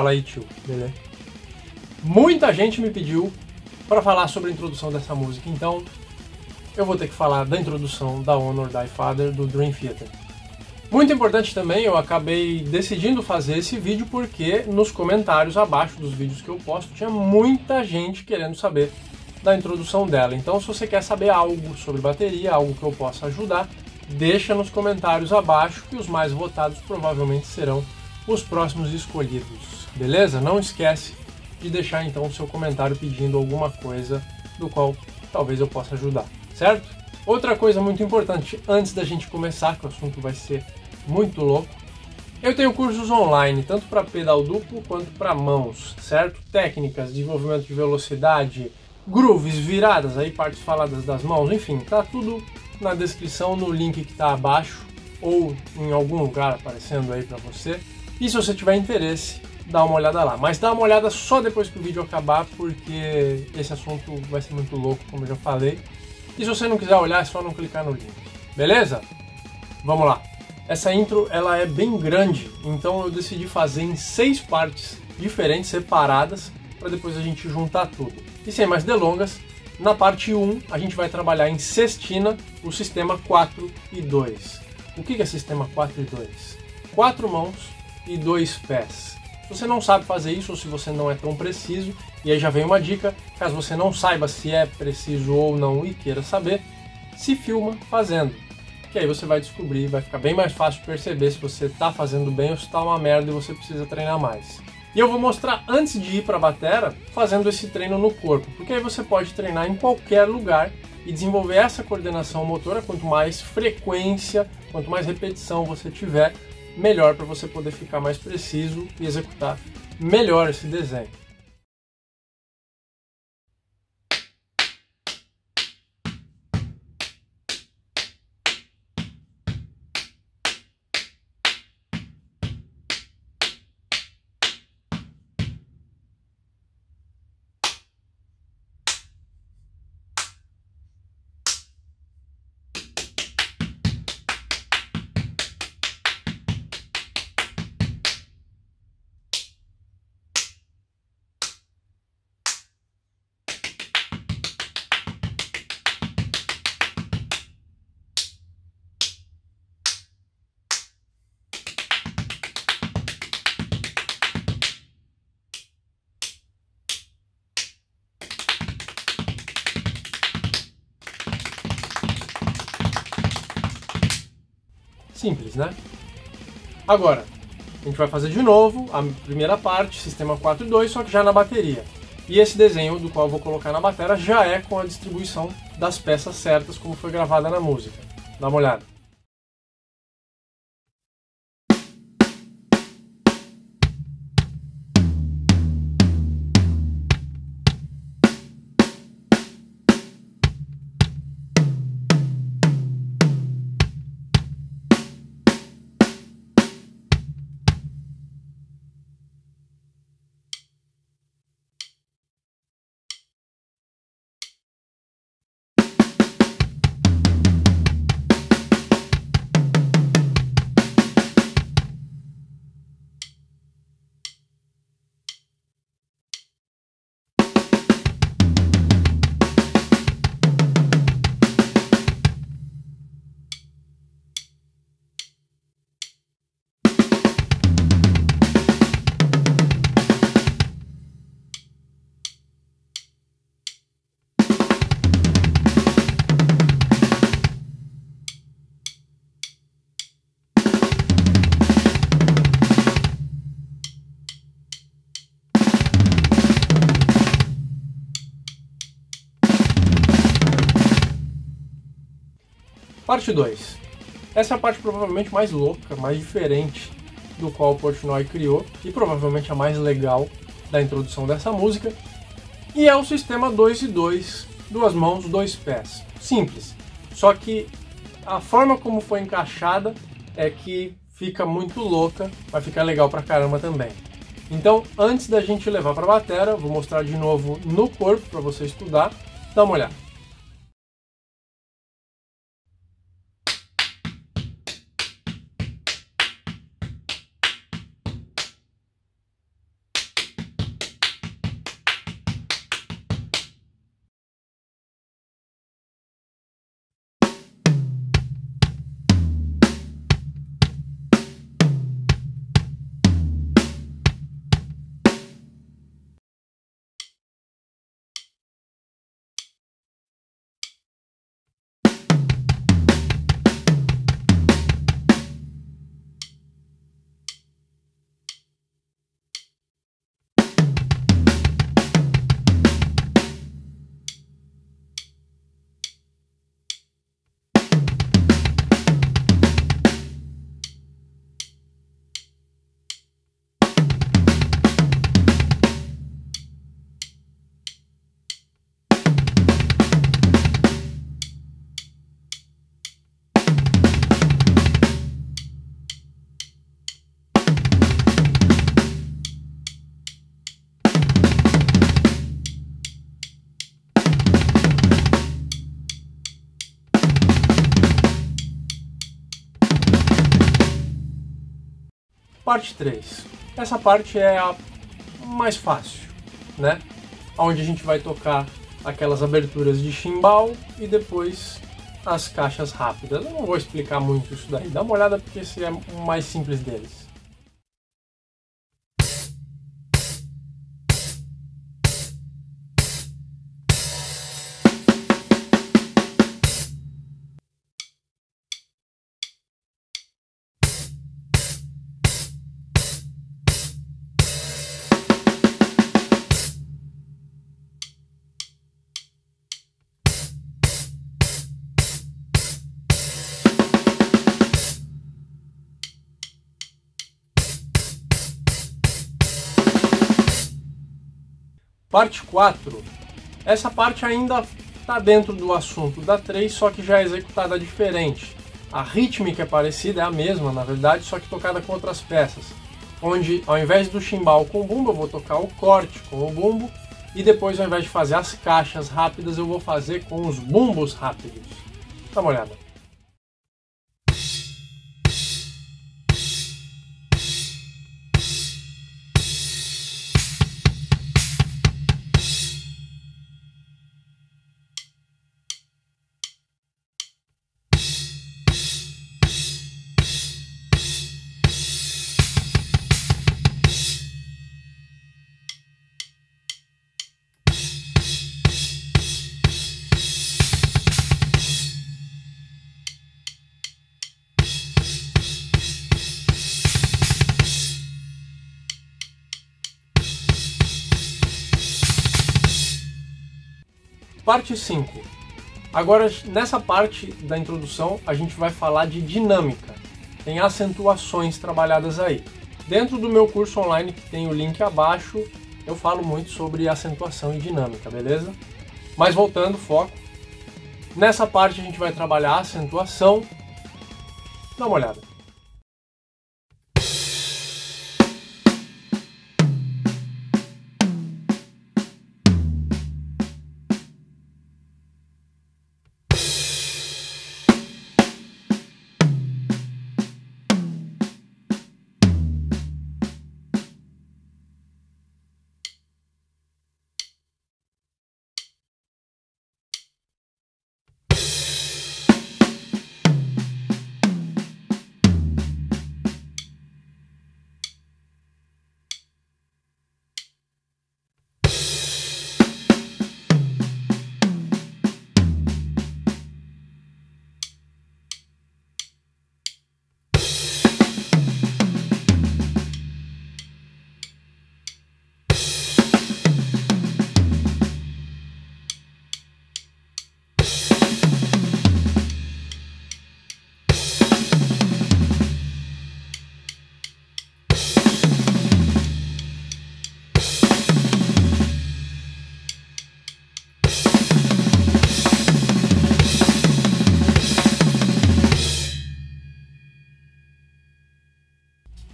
Fala aí, tio, beleza? Muita gente me pediu para falar sobre a introdução dessa música, então eu vou ter que falar da introdução da Honor Die Father do Dream Theater. Muito importante também, eu acabei decidindo fazer esse vídeo porque nos comentários abaixo dos vídeos que eu posto tinha muita gente querendo saber da introdução dela. Então, se você quer saber algo sobre bateria, algo que eu possa ajudar, deixa nos comentários abaixo que os mais votados provavelmente serão os próximos escolhidos. Beleza? Não esquece de deixar então o seu comentário pedindo alguma coisa do qual talvez eu possa ajudar, certo? Outra coisa muito importante antes da gente começar, que o assunto vai ser muito louco, eu tenho cursos online, tanto para pedal duplo quanto para mãos, certo? Técnicas, desenvolvimento de velocidade, grooves, viradas, aí partes faladas das mãos, enfim, tá tudo na descrição no link que está abaixo ou em algum lugar aparecendo aí para você. E se você tiver interesse, dá uma olhada lá. Mas dá uma olhada só depois que o vídeo acabar, porque esse assunto vai ser muito louco, como eu já falei. E se você não quiser olhar, é só não clicar no link. Beleza? Vamos lá. Essa intro ela é bem grande, então eu decidi fazer em seis partes diferentes, separadas, para depois a gente juntar tudo. E sem mais delongas, na parte 1 a gente vai trabalhar em sextina o sistema 4 e 2. O que é sistema 4 e 2? Quatro mãos e dois pés. Se você não sabe fazer isso ou se você não é tão preciso, e aí já vem uma dica, caso você não saiba se é preciso ou não e queira saber, se filma fazendo que aí você vai descobrir, vai ficar bem mais fácil perceber se você está fazendo bem ou se está uma merda e você precisa treinar mais. E eu vou mostrar antes de ir para a batera, fazendo esse treino no corpo, porque aí você pode treinar em qualquer lugar e desenvolver essa coordenação motora. Quanto mais frequência, quanto mais repetição você tiver, melhor para você poder ficar mais preciso e executar melhor esse desenho. Simples, né? Agora, a gente vai fazer de novo a primeira parte, sistema 4 e 2, só que já na bateria. E esse desenho do qual eu vou colocar na bateria já é com a distribuição das peças certas, como foi gravada na música. Dá uma olhada. Parte 2. Essa é a parte provavelmente mais louca, mais diferente do qual o Portnoy criou e provavelmente a mais legal da introdução dessa música. E é o sistema 2 e 2, duas mãos, dois pés. Simples. Só que a forma como foi encaixada é que fica muito louca, vai ficar legal pra caramba também. Então, antes da gente levar para a batera, vou mostrar de novo no corpo para você estudar. Dá uma olhada. Parte 3. Essa parte é a mais fácil, né? Onde a gente vai tocar aquelas aberturas de chimbal e depois as caixas rápidas. Eu não vou explicar muito isso daí, dá uma olhada porque esse é o mais simples deles. Parte 4. Essa parte ainda está dentro do assunto da 3, só que já é executada diferente. A rítmica é parecida, é a mesma na verdade, só que tocada com outras peças. Onde ao invés do chimbal com o bumbo, eu vou tocar o corte com o bumbo, e depois ao invés de fazer as caixas rápidas, eu vou fazer com os bumbos rápidos. Dá uma olhada. Parte 5. Agora, nessa parte da introdução, a gente vai falar de dinâmica. Tem acentuações trabalhadas aí. Dentro do meu curso online, que tem o link abaixo, eu falo muito sobre acentuação e dinâmica, beleza? Mas voltando, foco. Nessa parte a gente vai trabalhar acentuação. Dá uma olhada.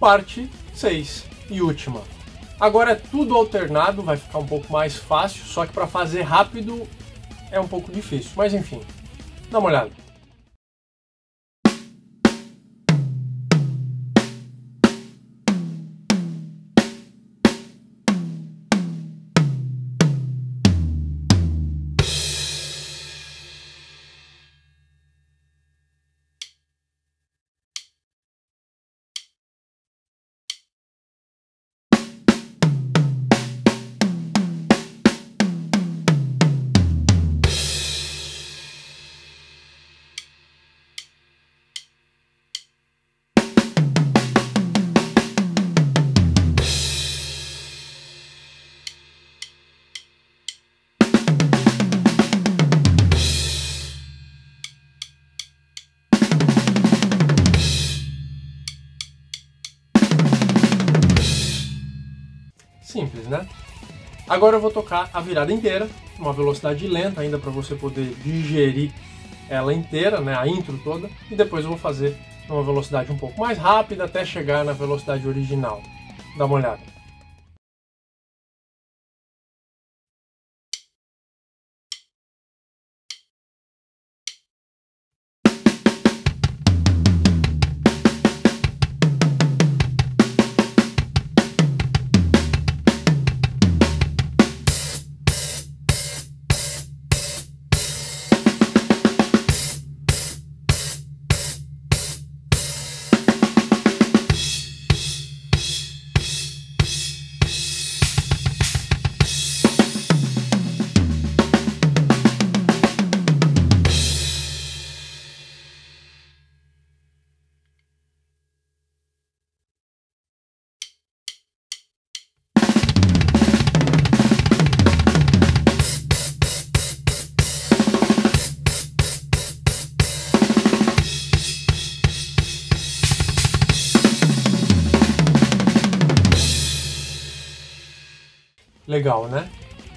Parte 6 e última. Agora é tudo alternado, vai ficar um pouco mais fácil, só que para fazer rápido é um pouco difícil, mas enfim, dá uma olhada. Agora eu vou tocar a virada inteira, uma velocidade lenta ainda para você poder digerir ela inteira, né, a intro toda, e depois eu vou fazer uma velocidade um pouco mais rápida até chegar na velocidade original. Dá uma olhada. Legal, né?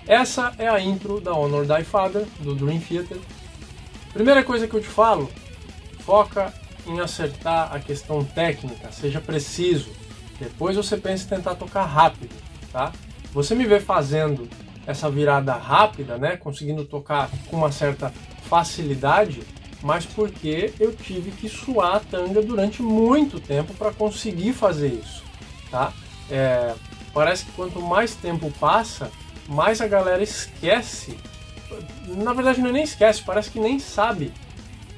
Essa é a intro da Honor Die Father, do Dream Theater. Primeira coisa que eu te falo, foca em acertar a questão técnica, seja preciso. Depois você pensa em tentar tocar rápido, tá? Você me vê fazendo essa virada rápida, né, conseguindo tocar com uma certa facilidade, mas porque eu tive que suar a tanga durante muito tempo para conseguir fazer isso, tá? É, parece que quanto mais tempo passa, mais a galera esquece. Na verdade, não é nem esquece, parece que nem sabe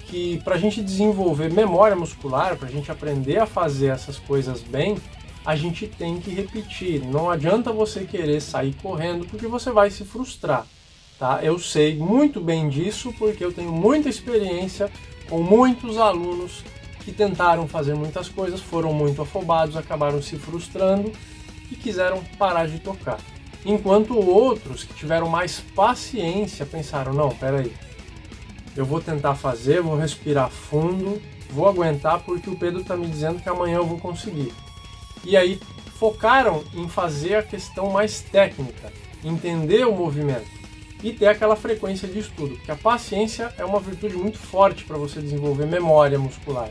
que para a gente desenvolver memória muscular, para a gente aprender a fazer essas coisas bem, a gente tem que repetir. Não adianta você querer sair correndo porque você vai se frustrar. Tá? Eu sei muito bem disso porque eu tenho muita experiência com muitos alunos que tentaram fazer muitas coisas, foram muito afobados, acabaram se frustrando e quiseram parar de tocar. Enquanto outros que tiveram mais paciência pensaram: não, peraí, eu vou tentar fazer, vou respirar fundo, vou aguentar porque o Pedro está me dizendo que amanhã eu vou conseguir. E aí focaram em fazer a questão mais técnica, entender o movimento e ter aquela frequência de estudo, porque a paciência é uma virtude muito forte para você desenvolver memória muscular.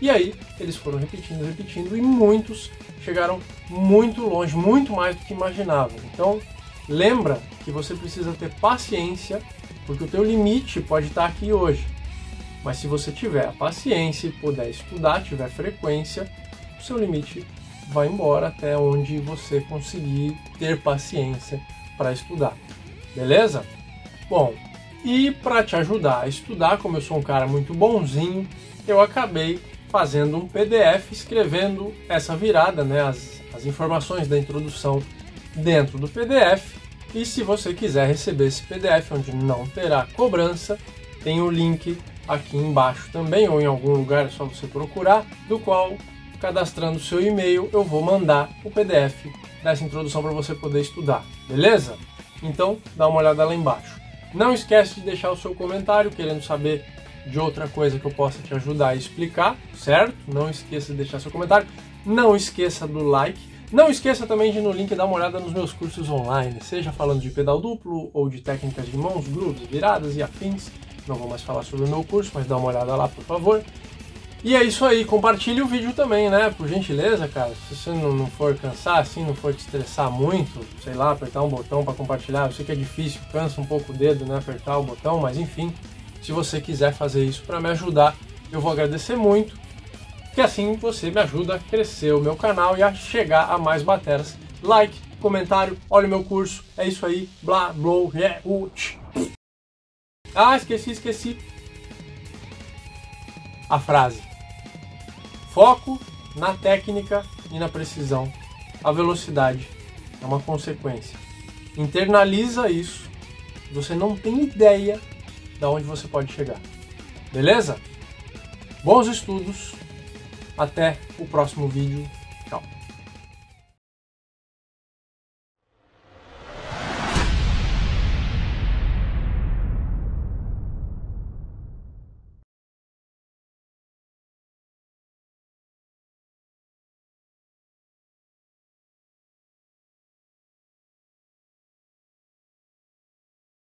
E aí eles foram repetindo, repetindo e muitos chegaram muito longe, muito mais do que imaginavam. Então, lembra que você precisa ter paciência, porque o teu limite pode estar aqui hoje. Mas se você tiver a paciência e puder estudar, tiver frequência, o seu limite vai embora até onde você conseguir ter paciência para estudar. Beleza? Bom, e para te ajudar a estudar, como eu sou um cara muito bonzinho, eu acabei fazendo um PDF escrevendo essa virada, né, as, as informações da introdução dentro do PDF. E se você quiser receber esse PDF, onde não terá cobrança, tem o link aqui embaixo também, ou em algum lugar, é só você procurar, do qual, cadastrando o seu e-mail, eu vou mandar o PDF dessa introdução para você poder estudar, beleza? Então, dá uma olhada lá embaixo. Não esquece de deixar o seu comentário querendo saber de outra coisa que eu possa te ajudar a explicar, certo? Não esqueça de deixar seu comentário. Não esqueça do like. Não esqueça também de no link dar uma olhada nos meus cursos online, seja falando de pedal duplo ou de técnicas de mãos, grooves, viradas e afins. Não vou mais falar sobre o meu curso, mas dá uma olhada lá, por favor. E é isso aí, compartilhe o vídeo também, né? Por gentileza, cara. Se você não, não for cansar assim, não for te estressar muito, sei lá, apertar um botão para compartilhar. Eu sei que é difícil, cansa um pouco o dedo, né? Apertar o botão, mas enfim, se você quiser fazer isso para me ajudar, eu vou agradecer muito. Que assim você me ajuda a crescer o meu canal e a chegar a mais bateras. Like, comentário, olha o meu curso, é isso aí, blá, blá, yeah, uh, Ah, esqueci, esqueci. A frase. Foco na técnica e na precisão. A velocidade é uma consequência. Internaliza isso. Você não tem ideia de onde você pode chegar. Beleza? Bons estudos. Até o próximo vídeo.